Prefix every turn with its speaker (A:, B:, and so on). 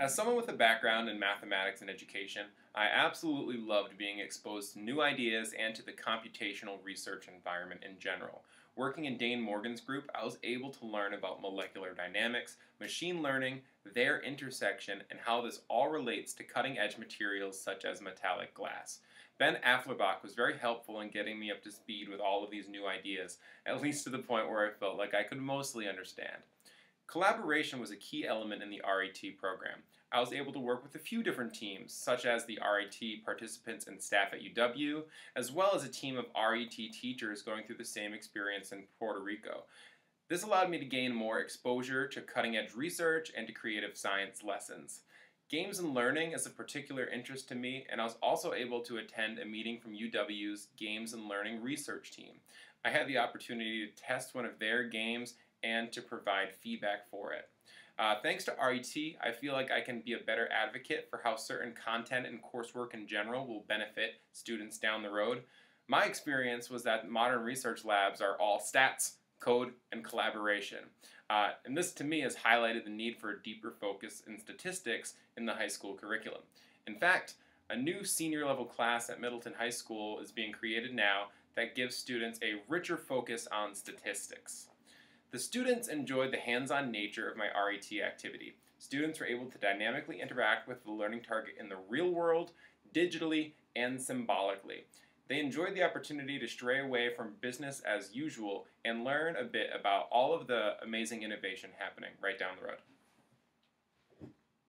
A: As someone with a background in mathematics and education, I absolutely loved being exposed to new ideas and to the computational research environment in general. Working in Dane Morgan's group, I was able to learn about molecular dynamics, machine learning, their intersection, and how this all relates to cutting edge materials such as metallic glass. Ben Afflerbach was very helpful in getting me up to speed with all of these new ideas, at least to the point where I felt like I could mostly understand. Collaboration was a key element in the RET program. I was able to work with a few different teams, such as the RET participants and staff at UW, as well as a team of RET teachers going through the same experience in Puerto Rico. This allowed me to gain more exposure to cutting edge research and to creative science lessons. Games and learning is of particular interest to me, and I was also able to attend a meeting from UW's Games and Learning research team. I had the opportunity to test one of their games and to provide feedback for it. Uh, thanks to RET, I feel like I can be a better advocate for how certain content and coursework in general will benefit students down the road. My experience was that modern research labs are all stats, code, and collaboration. Uh, and this to me has highlighted the need for a deeper focus in statistics in the high school curriculum. In fact, a new senior level class at Middleton High School is being created now that gives students a richer focus on statistics. The students enjoyed the hands-on nature of my RET activity. Students were able to dynamically interact with the learning target in the real world, digitally, and symbolically. They enjoyed the opportunity to stray away from business as usual and learn a bit about all of the amazing innovation happening right down the road.